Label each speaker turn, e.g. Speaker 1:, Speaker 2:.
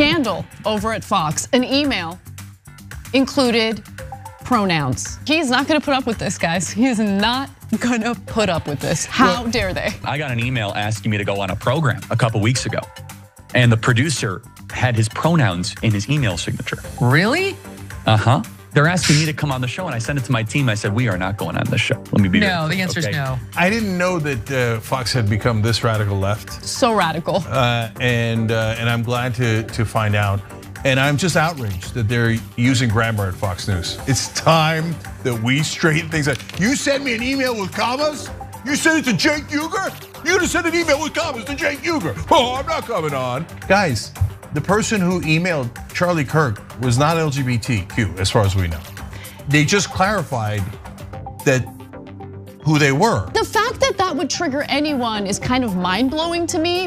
Speaker 1: scandal over at Fox. An email included pronouns. He's not gonna put up with this, guys. He is not gonna put up with this. How well, dare they?
Speaker 2: I got an email asking me to go on a program a couple weeks ago. And the producer had his pronouns in his email signature.
Speaker 3: Really?
Speaker 2: Uh-huh. They're asking me to come on the show, and I sent it to my team. I said, "We are not going on this show." Let me be.
Speaker 3: No, the answer okay? is no.
Speaker 4: I didn't know that uh, Fox had become this radical left.
Speaker 1: So radical.
Speaker 4: Uh, and uh, and I'm glad to to find out. And I'm just outraged that they're using grammar at Fox News. It's time that we straighten things out. You send me an email with commas? You sent it to Cenk Uygur? You gonna send an email with commas to Cenk Uygur? Oh, I'm not coming on. Guys, the person who emailed Charlie Kirk was not LGBTQ, as far as we know. They just clarified that who they were.
Speaker 1: The fact that that would trigger anyone is kind of mind blowing to me